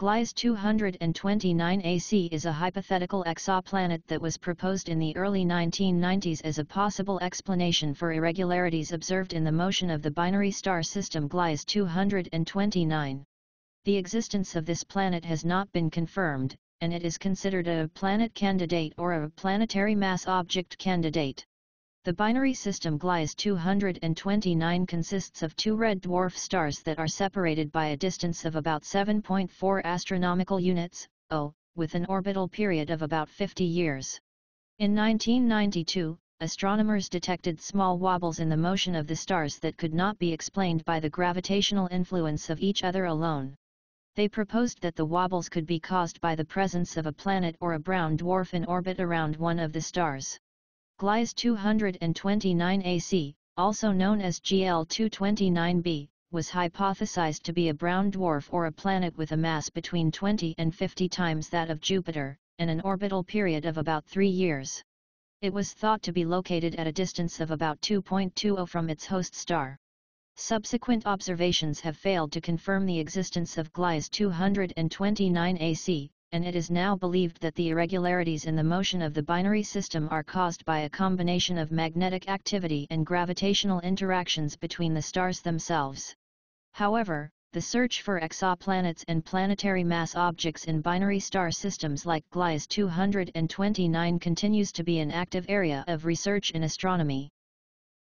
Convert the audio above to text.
Gliese 229 AC is a hypothetical exoplanet that was proposed in the early 1990s as a possible explanation for irregularities observed in the motion of the binary star system Gliese 229. The existence of this planet has not been confirmed, and it is considered a planet candidate or a planetary mass object candidate. The binary system Gliese 229 consists of two red dwarf stars that are separated by a distance of about 7.4 astronomical units, O, with an orbital period of about 50 years. In 1992, astronomers detected small wobbles in the motion of the stars that could not be explained by the gravitational influence of each other alone. They proposed that the wobbles could be caused by the presence of a planet or a brown dwarf in orbit around one of the stars. Gliese 229 AC, also known as GL229b, was hypothesized to be a brown dwarf or a planet with a mass between 20 and 50 times that of Jupiter, and an orbital period of about 3 years. It was thought to be located at a distance of about 2.20 from its host star. Subsequent observations have failed to confirm the existence of Gliese 229 AC, and it is now believed that the irregularities in the motion of the binary system are caused by a combination of magnetic activity and gravitational interactions between the stars themselves. However, the search for exoplanets and planetary mass objects in binary star systems like Gliese 229 continues to be an active area of research in astronomy.